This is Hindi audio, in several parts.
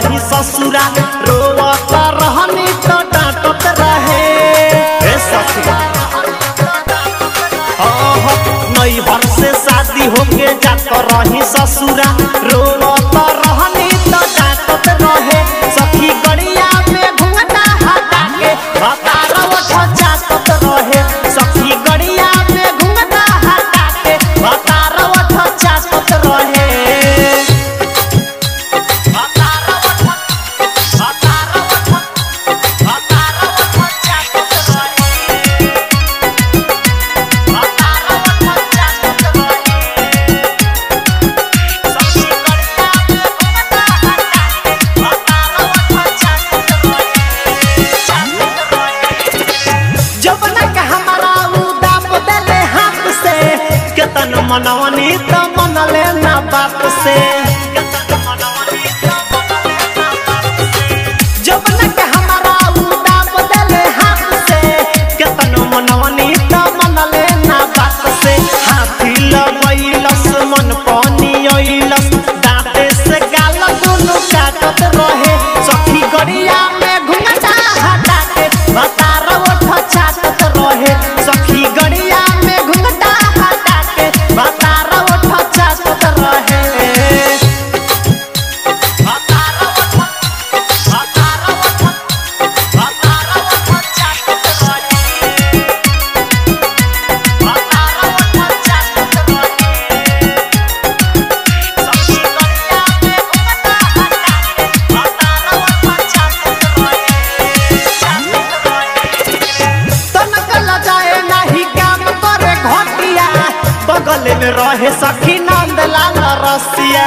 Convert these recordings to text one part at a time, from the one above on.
कही ससुरा रोता रहने रहे। ससुरा। नैहर से शादी होके जा रही ससुरा। मनवनी तो मनले ना बात से। सखी नंद लाल रसिया।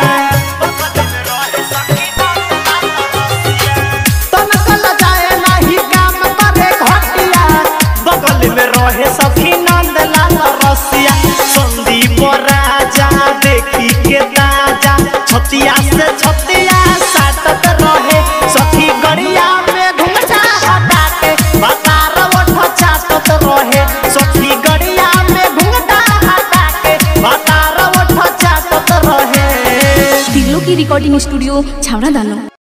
রেকর্ডিং स्टूडियो छावड़ा दानो